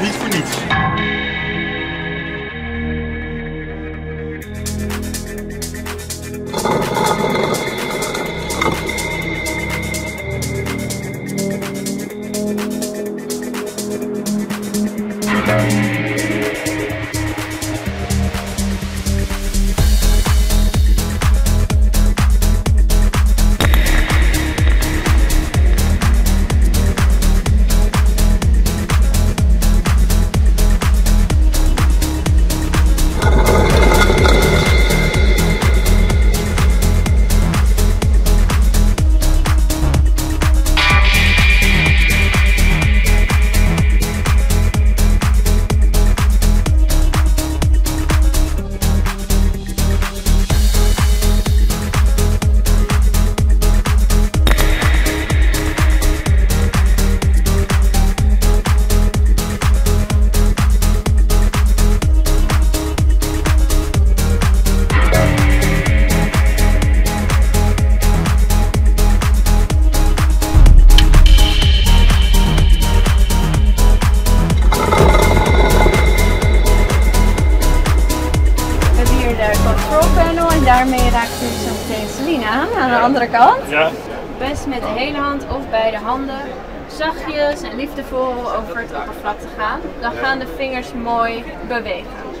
Vídeos bonitos. daarmee raakt u zo meteen aan, aan de andere kant. Ja. Best met de hele hand of beide handen. Zachtjes en liefdevol over het oppervlak te gaan. Dan gaan de vingers mooi bewegen.